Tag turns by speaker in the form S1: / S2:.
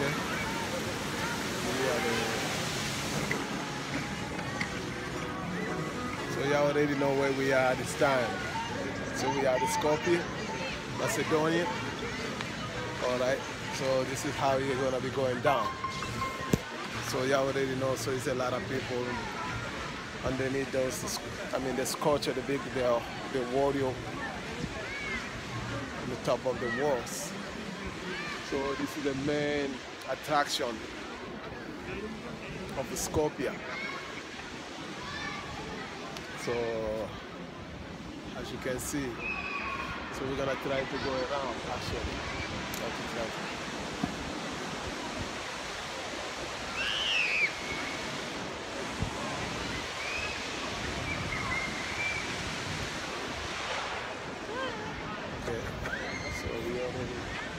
S1: Okay. So y'all already know where we are this time. So we are the Skopje, Macedonian. Alright, so this is how you're gonna be going down. So y'all already know, so it's a lot of people underneath those, I mean the sculpture, the big, the, the warrior on the top of the walls. So this is the main attraction of the Skopje. So, as you can see, so we're gonna try to go around actually. Try. Okay, so we.